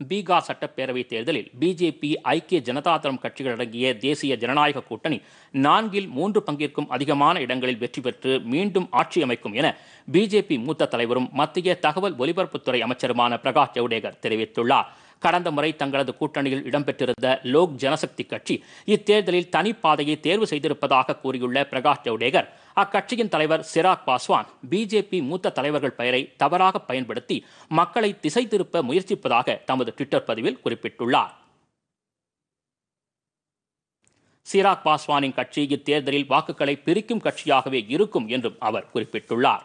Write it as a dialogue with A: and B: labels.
A: பீகார் சட்டப்பேரவை தேர்தலில் பிஜேபி ஐக்கிய ஜனதாதளம் கட்சிகள் அடங்கிய தேசிய ஜனநாயக கூட்டணி நான்கில் மூன்று பங்கிற்கும் அதிகமான இடங்களில் வெற்றி பெற்று மீண்டும் ஆட்சி அமைக்கும் என பிஜேபி மூத்த தலைவரும் மத்திய தகவல் ஒலிபரப்புத்துறை அமைச்சருமான பிரகாஷ் ஜவடேகர் தெரிவித்துள்ளார். கடந்த முறை தங்களது கூட்டணியில் இடம்பெற்றிருந்த லோக் ஜனசக்தி கட்சி இத்தேர்தலில் தனிப்பாதையை தேர்வு செய்திருப்பதாக கூறியுள்ள பிரகாஷ் ஜவடேகர் அக்கட்சியின் தலைவர் சிராக் பாஸ்வான் பிஜேபி மூத்த தலைவர்கள் பெயரை தவறாக பயன்படுத்தி மக்களை திசை திருப்ப முயற்சிப்பதாக தமது ட்விட்டர் பதிவில் குறிப்பிட்டுள்ளார். சிராக் பாஸ்வானின் கட்சி இத்தேர்தலில் வாக்குகளை பிரிக்கும் கட்சியாகவே இருக்கும் என்றும் அவர் குறிப்பிட்டுள்ளார்.